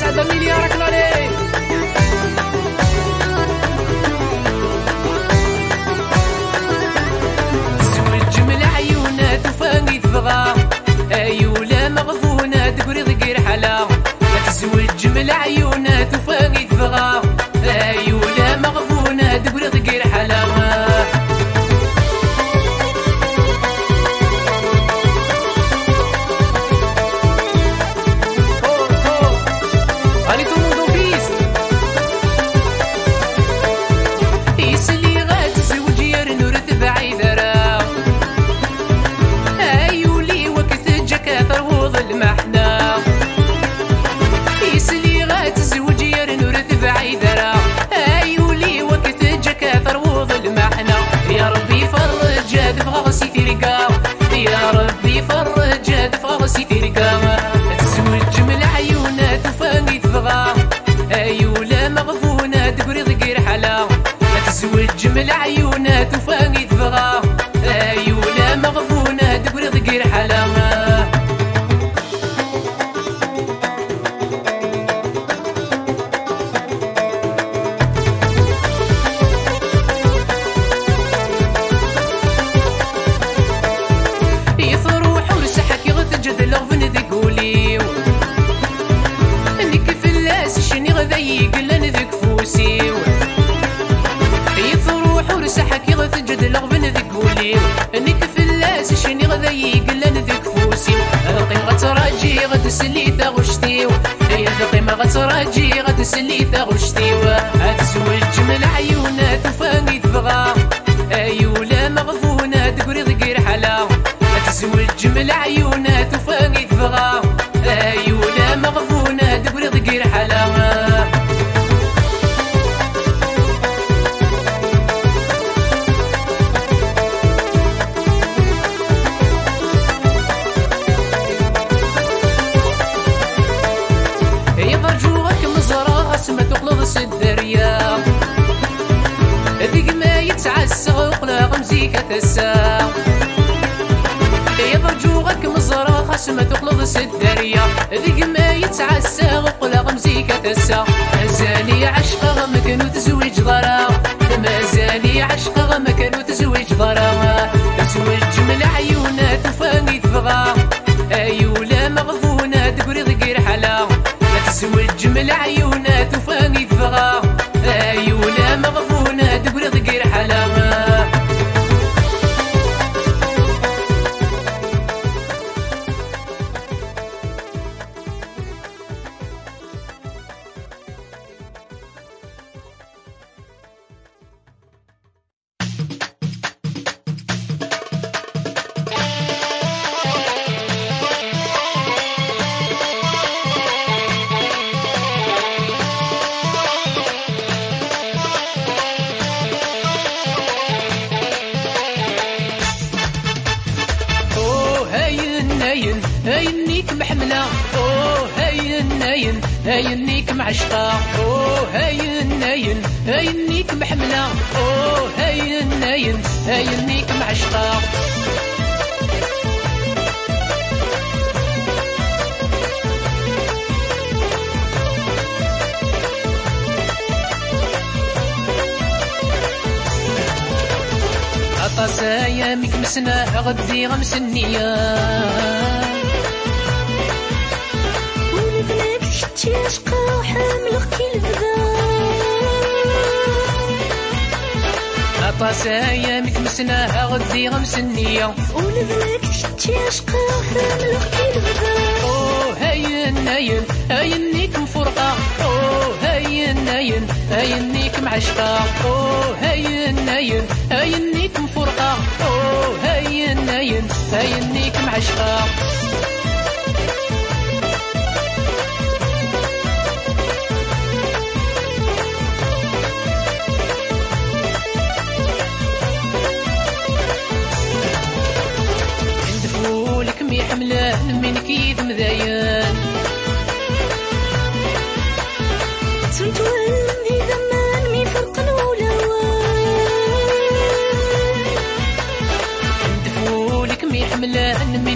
سعد مليار كناري زوج من عيونات وفاني تبغى أيولا مغفونة تقري ضقير حلا. تزوج من عيونات وفاني تبغى أيولا مغفونة تقري ضقير حلا. يا ربي فرج هاد فغاسي ترقا تزوج من العيونات وفاني تبغى ايولا مغفونة تقري ضقير حلا تزوج من العيونات وفاني غتسلي تغشتيو هتزوج من العيونات وفاني تبغى أيولا مغفونة تقري ضقير حلا. تزوج من العيونات وفاني غمزيك تسا يضرجوك مزرعة اسمها تقلض الدريا ذيك ما يتعسى وقلا غمزيك تسا مازالي عشقة ما كانوا تزوج ضرا. مازالي عشقة ما كانوا تزوج ضرا. تزوج من العيونات وفاني تبغى ايولا مغفونة تقري ضقير حلا. تزوج من العيونات وفاني ايامك مسنا غدي غمس النية ولدناك شتي عشقة وحامل كي البدا عطاس أيامك مسنا غدي غمس النية ولدناك شتي عشقة وحامل كي البدا أوه هاين هاين هاينيك مفرقة هاين هاين هاينيك معشقة. أوه هاين هاين هاينيك مفرقة. أوه هاين هاين هاينيك معشقة. حمله من كيد مذاين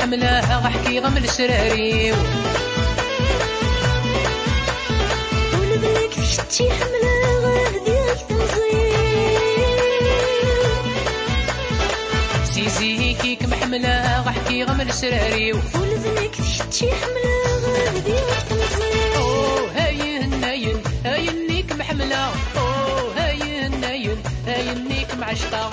حملاها وحكي غم لسراري ونبلك شتي حملاها هديك تنزيل سيزي كيك محملاها وحكي غم لسراري ونبلك شتي حملاها هديك تنزيل hey, هاين هاين hey, نيك محملة أوه هاين هاين هاين نيك معشقة.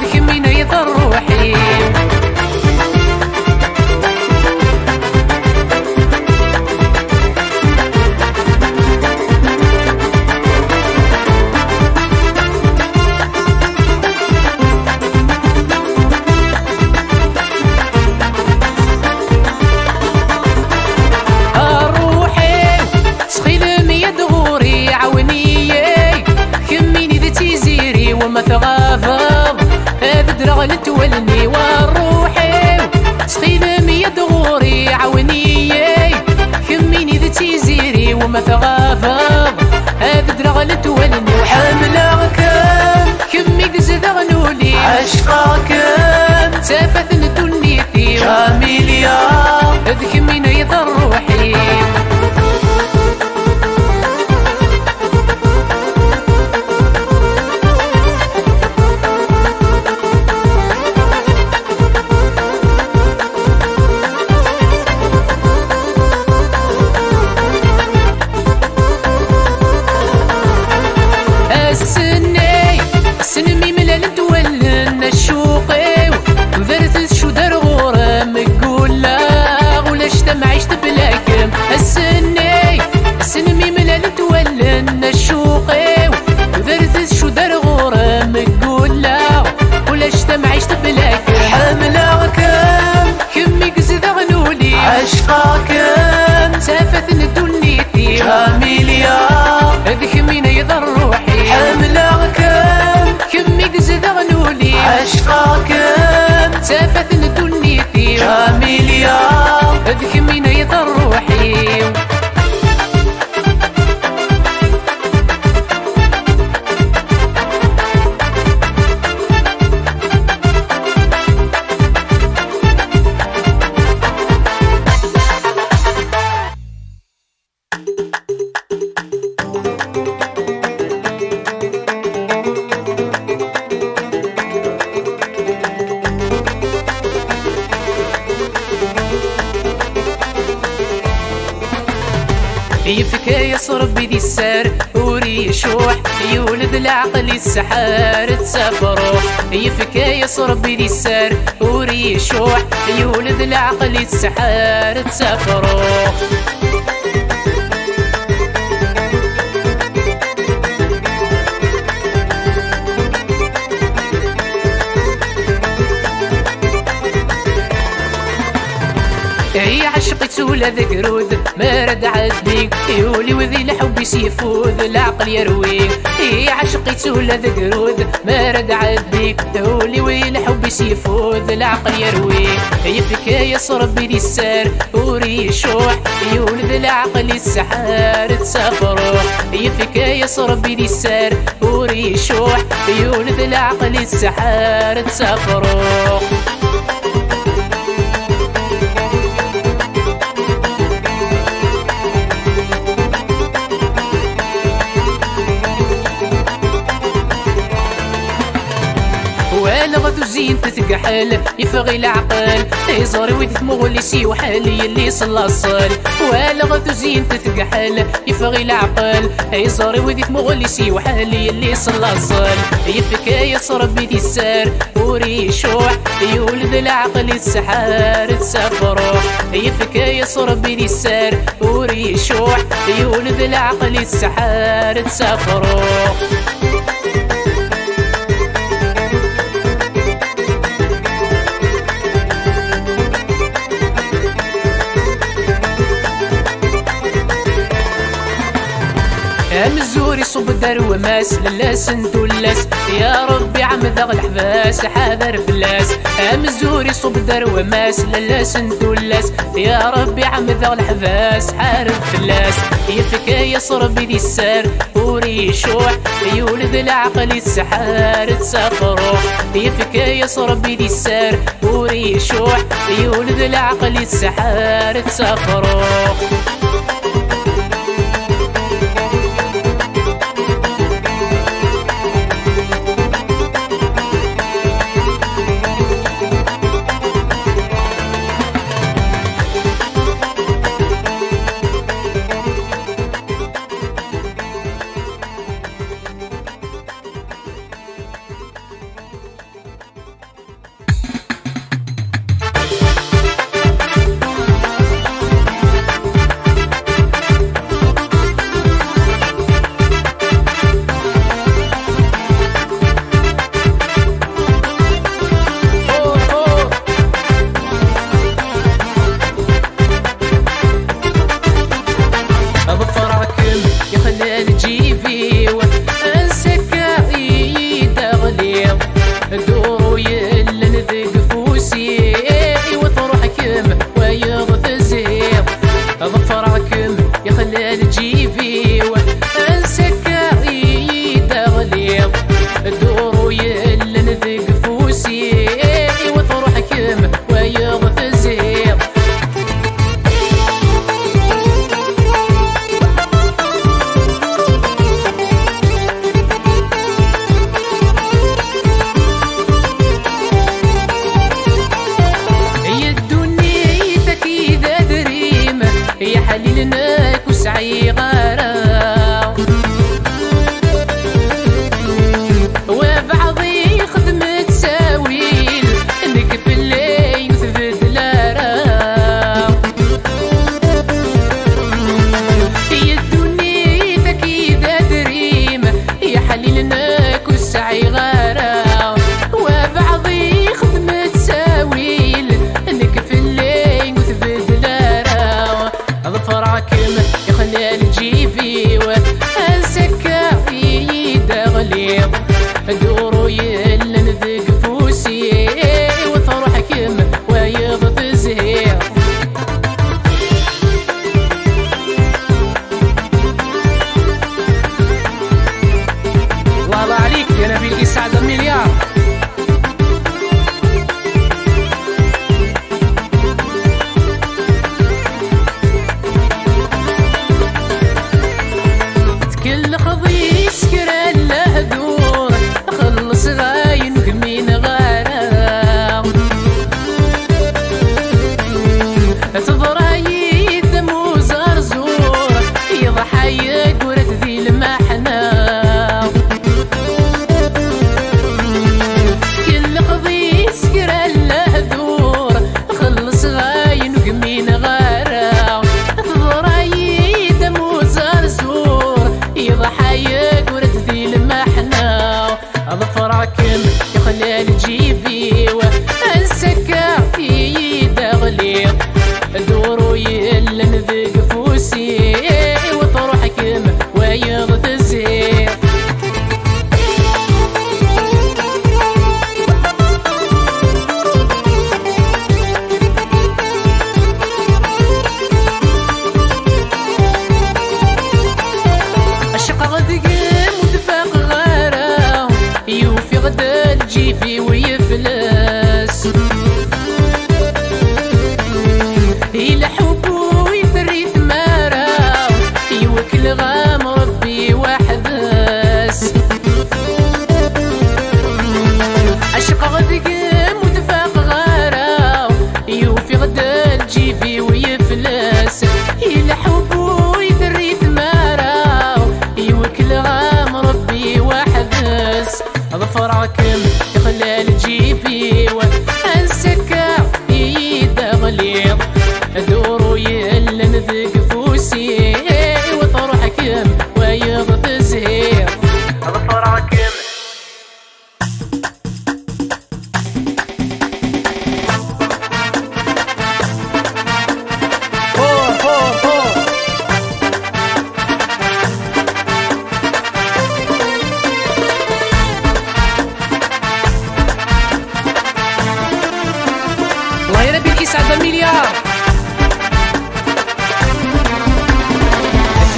بكمينة يضر ثغافض أبد رغلت ولني وحملك كمي قزدغ نولي عشقك سافثن دنيتي كاميليا ذكمين يضر روحي. 不会。Definitely. العقل السحار تسافروح يفكى يصرب بيدي السار وري يشوح يولد العقل السحار تسافروح هي عشقت ولا ذاك رود ما رد عدي يولي وذي الحب يسيفوذ العقل يروي هي عشقت ولا ذاك رود ما رد عدي يولي وذي الحب يسيفوذ العقل يروي يفكى يصرب بيدي السار وري يشوح يولد العقل السحار تسافروح. يفكى يصرب بيدي السار وري يشوح يولد العقل السحار تسافروح. والغ زين تتقحل يفغي العقل يزور ويد مغلي سي وحالي اللي صلى الصل والغ زين تتقحل يفغي العقل يزور ويد مغلي سي وحالي اللي صلى الصل يفكى يصرب بيدي السار. وري شوح يولد العقل السحار تسافروح يفكى يصرب بيدي السار. وري شوح يولد العقل السحار تسافروح مزوري صب دار وماس للاس ندولاس يا ربي عم ذغ الحباس حاذر فلاس مزوري صب دار وماس للاس ندولاس يا ربي عم ذغ الحباس حارب فلاس يفكى يصرب بيدي السار وري يولد العقل السحار تسافروح يفكى يصرب بيدي السار وري يولد العقل السحار تسافروح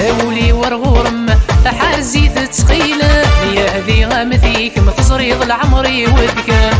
حاولي ورغورم حازيد تسقيلة يا هذي غامثيك متصريض العمري وذكر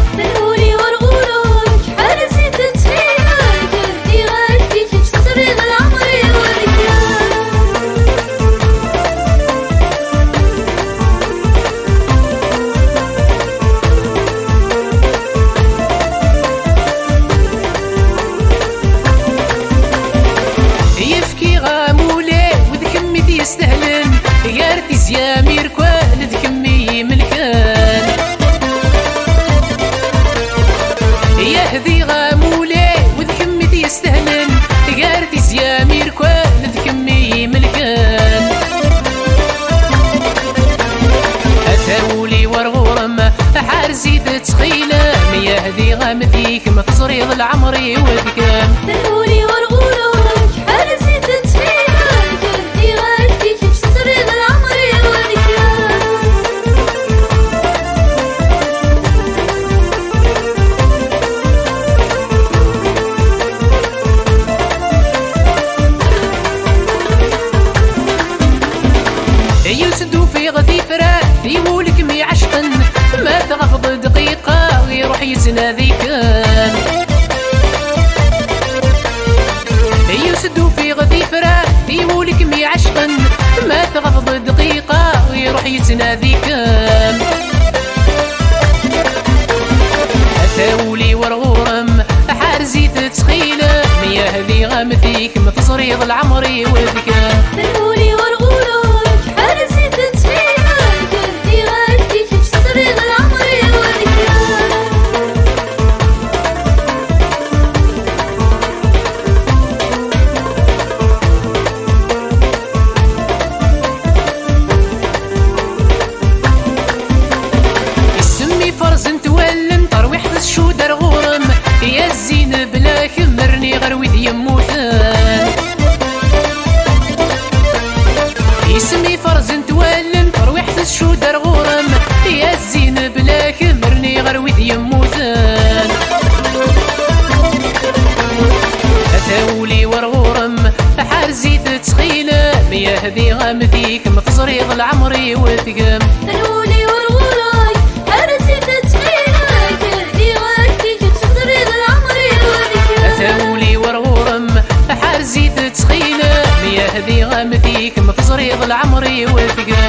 يهدي غامولي وذكمي يستهلن يارتي زيامير كوان ذكمي ملكان. أثاولي ورغورم حارزي تسخيلة يهدي غامثيك متصريض العمري وذكام دقيقة يروح يزنادي كان يسدو في غدي فرا يولك مي عشقن ما تغفض دقيقة يروح يزنادي كان أثاولي ورغورم حارزي تسخيلة مياه غامثيك متصريض العمري وذكام وثقم حارسي تتفينك كردي غادي كيف تسرد العمر والكلام أثاولي ورغورم حارزي تسخيلة مياه غامثيك متصريض العمري وثقم